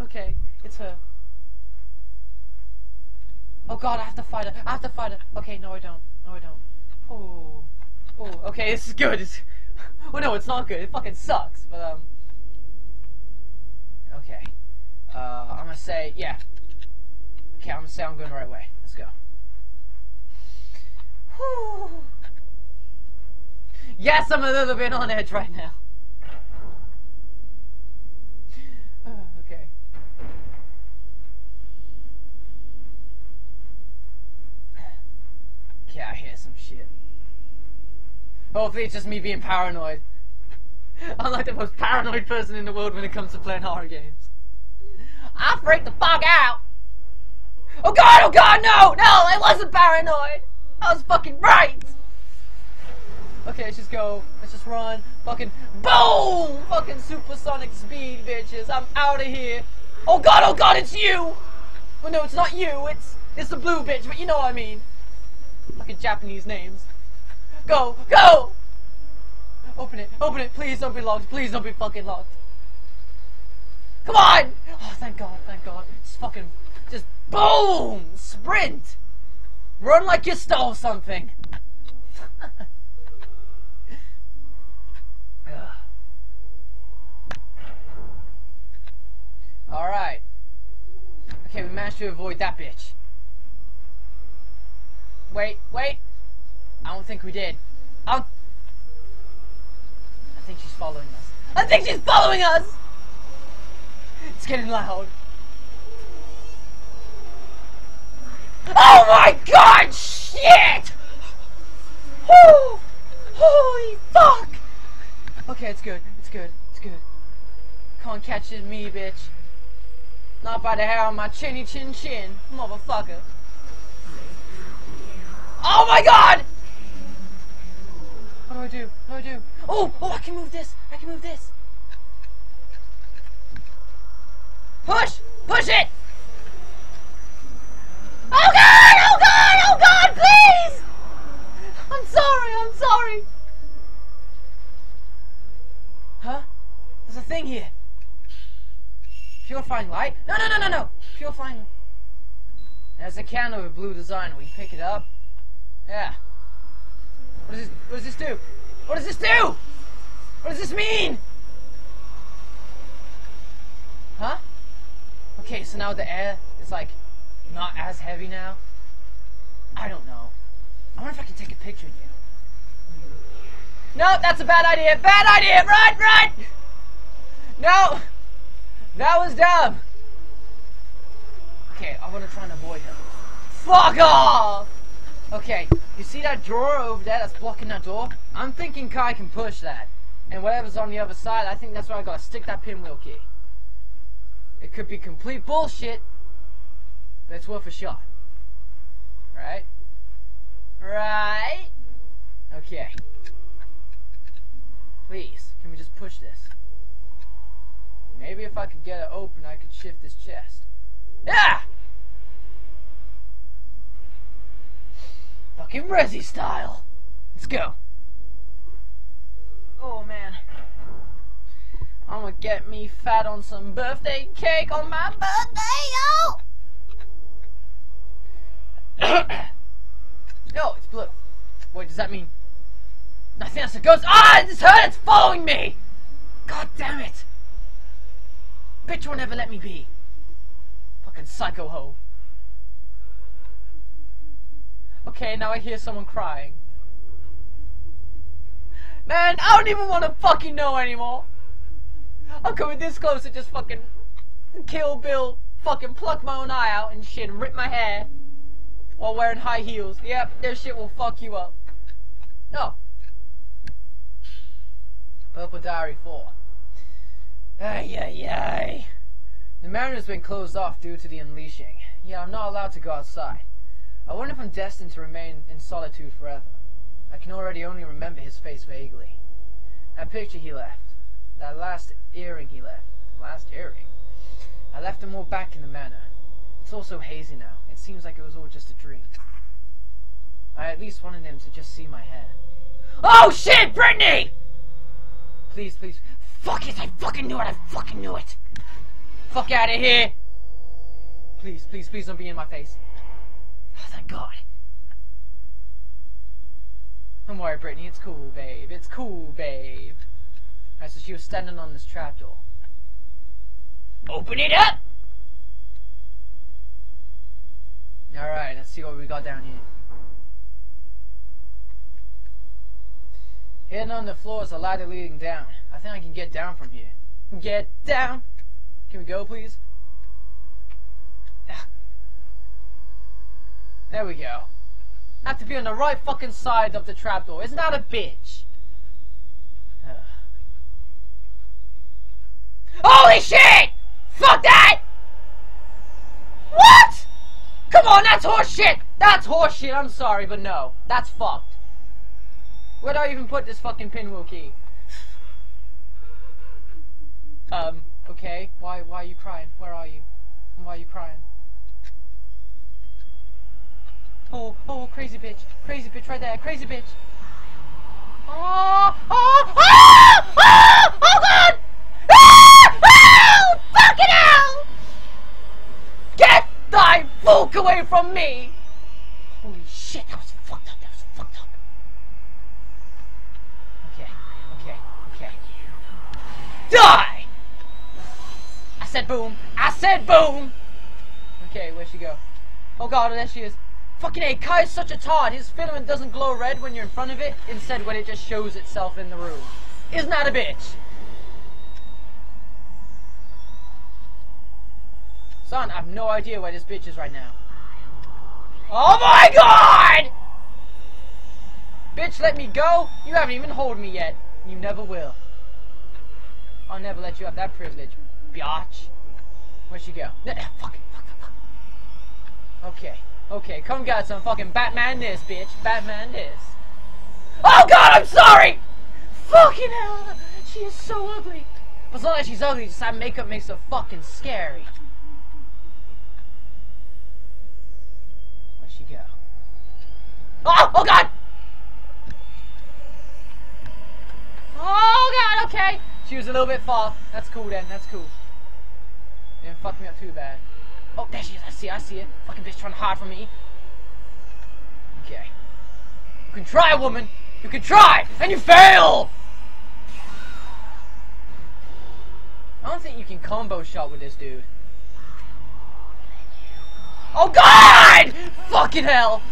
Okay, it's her. Oh god, I have to fight her. I have to fight her. Okay, no, I don't. No, I don't. Oh. Oh, okay, this is good. It's... Oh no, it's not good. It fucking sucks. But, um. Okay. Uh, I'm gonna say, yeah. Okay, I'm gonna say I'm going the right way. Let's go. Whew. Yes, I'm a little bit on edge right now. Uh, okay. Okay, I hear some shit. Hopefully it's just me being paranoid. I'm like the most paranoid person in the world when it comes to playing horror games. I freak the fuck out! Oh god, oh god, no! No, I wasn't paranoid! I was fucking right! Okay, let's just go. Let's just run. Fucking boom! Fucking supersonic speed, bitches. I'm out of here. Oh god, oh god, it's you! Well, no, it's not you. It's it's the blue bitch, but you know what I mean. Fucking Japanese names. Go, go! Open it, open it. Please don't be locked. Please don't be fucking locked. Come on! Oh, thank God, thank God. Just fucking, just boom! Sprint! Run like you stole something. Alright. Okay, we managed to avoid that bitch. Wait, wait. I don't think we did. I'll... I think she's following us. I think she's following us! It's getting loud. Oh my god! Shit! Holy fuck! Okay, it's good. It's good. It's good. Can't catch me, bitch. Not by the hair on my chinny chin chin, motherfucker. Oh my god! What do I do? What do I do? Oh! Oh, I can move this! I can move this! Push! Push it! Oh god! Oh god! Oh god! Please! I'm sorry! I'm sorry! Huh? There's a thing here. Purifying light? No, no, no, no, no! Purifying... There's a candle with blue design. You pick it up? Yeah. What does this, what does this do? What does this do? What does this mean? Huh? Okay, so now the air is like not as heavy now. I don't know. I wonder if I can take a picture of you. No, that's a bad idea. Bad idea. Run, run. No, that was dumb. Okay, I want to try and avoid him. Fuck off. Okay, you see that drawer over there that's blocking that door? I'm thinking Kai can push that. And whatever's on the other side, I think that's where I gotta stick that pinwheel key. It could be complete bullshit, but it's worth a shot. Right? Right? Okay. Please, can we just push this? Maybe if I could get it open, I could shift this chest. Yeah! Fucking Resi style. Let's go. Oh man. I'm gonna get me fat on some birthday cake on my birthday, yo! no, it's blue. Wait, does that mean nothing else? It goes. Ah, it's her. It's following me. God damn it! Bitch will never let me be. Fucking psycho hoe. Okay, now I hear someone crying. Man, I don't even want to fucking know anymore. I'm coming this close to just fucking kill Bill, fucking pluck my own eye out and shit and rip my hair while wearing high heels. Yep, their shit will fuck you up. No. Purple Diary 4. Ay, ay, ay. The mariner's been closed off due to the unleashing. Yeah, I'm not allowed to go outside. I wonder if I'm destined to remain in solitude forever. I can already only remember his face vaguely. That picture he left. That last earring he left. Last earring? I left them all back in the manor. It's all so hazy now. It seems like it was all just a dream. I at least wanted him to just see my hair. Oh shit, Brittany! Please, please. Fuck it, I fucking knew it, I fucking knew it. Fuck out of here! Please, please, please don't be in my face. Oh, thank God. Don't worry, Brittany. It's cool, babe. It's cool, babe. Alright, so she was standing on this trapdoor. Open it up! Alright, let's see what we got down here. Hidden on the floor is a ladder leading down. I think I can get down from here. Get down! Can we go, please? There we go. Have to be on the right fucking side of the trapdoor. Isn't that a bitch? Holy shit! Fuck that! What? Come on, that's horseshit! That's horseshit, I'm sorry, but no. That's fucked. Where do I even put this fucking pinwheel key? Um, okay. Why why are you crying? Where are you? Why are you crying? Oh, oh, crazy bitch. Crazy bitch right there. Crazy bitch. Oh, oh, oh, oh, oh god! Ah, oh, fucking hell! Get thy fuck away from me! Holy shit, that was fucked up. That was fucked up. Okay, okay, okay. Die! I said boom. I said boom! Okay, where'd she go? Oh god, there she is. Fucking A, Kai is such a tard. His filament doesn't glow red when you're in front of it, instead when it just shows itself in the room. Isn't that a bitch? Son, I have no idea where this bitch is right now. Oh my god! Bitch, let me go. You haven't even hold me yet. You never will. I'll never let you have that privilege, biatch. Where'd she go? Fuck, fuck, fuck. Okay, okay, come get some fucking Batman this, bitch. Batman this. Oh god, I'm sorry! Fucking hell, she is so ugly. But it's not that she's ugly, just that makeup makes her fucking scary. Where'd she go? Oh, oh god! Oh god, okay. She was a little bit far. That's cool then, that's cool. Didn't fuck me up too bad. Oh, there she is. I see her, I see it. Fucking bitch trying to hide from me. Okay. You can try, woman. You can try, and you fail! I don't think you can combo shot with this dude. Oh god! Fucking hell!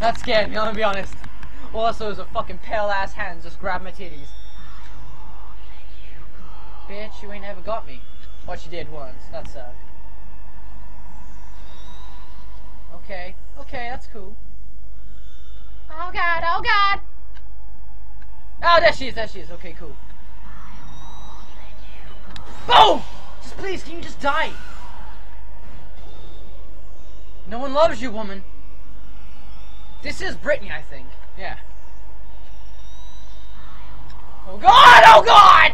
That scared me, I'm gonna be honest. Also, it a fucking pale ass hand just grabbed my titties. Bitch, you ain't ever got me. What you did once. That sucked. Okay. Okay, that's cool. Oh god, oh god! Oh, there she is, there she is. Okay, cool. Boom! Just please, can you just die? No one loves you, woman. This is Brittany, I think. Yeah. Oh god! Oh god!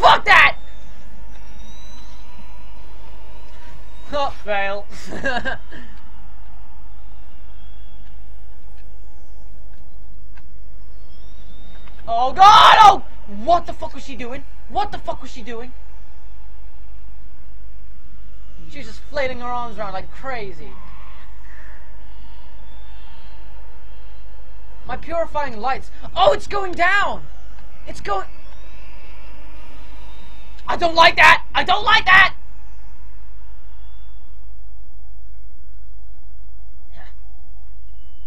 Fuck that! Oh, fail. oh god! Oh! What the fuck was she doing? What the fuck was she doing? She's just flailing her arms around like crazy. My purifying lights. Oh, it's going down! It's going... I don't like that! I don't like that!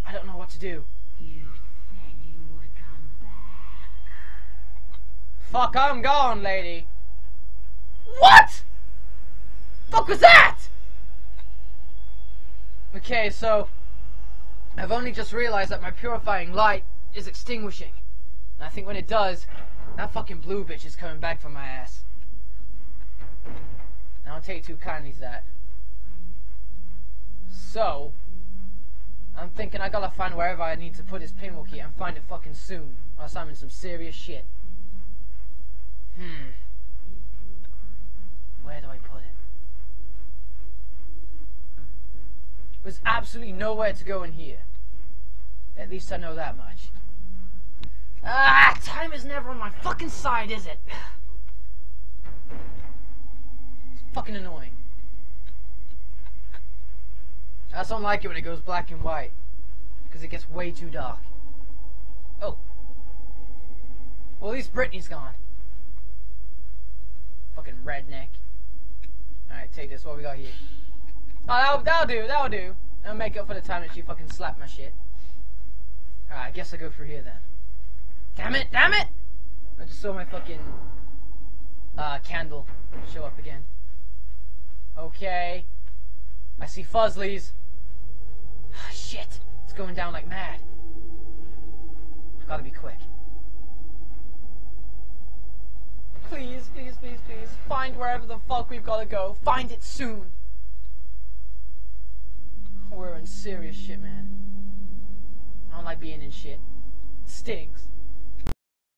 I don't know what to do. You said you would come back. Fuck, I'm gone, lady. What? Fuck was that? Okay, so I've only just realized that my purifying light is extinguishing. And I think when it does, that fucking blue bitch is coming back for my ass. I don't take too kindly to that. So, I'm thinking I gotta find wherever I need to put this pinwheel key and find it fucking soon. Or else I'm in some serious shit. Hmm. Where do I put it? There's absolutely nowhere to go in here. At least I know that much. Ah, time is never on my fucking side, is it? It's fucking annoying. I just don't like it when it goes black and white. Because it gets way too dark. Oh. Well, at least Brittany's gone. Fucking redneck. Alright, take this. What we got here? Oh, that'll, that'll do. That'll do. I'll make up for the time that she fucking slapped my shit. Alright, I guess I go through here then. Damn it! Damn it! I just saw my fucking uh, candle show up again. Okay. I see Fuzzlies. Ah, shit. It's going down like mad. I've gotta be quick. Please, please, please, please. Find wherever the fuck we've gotta go. Find it soon. We're in serious shit, man. I don't like being in shit. It stings.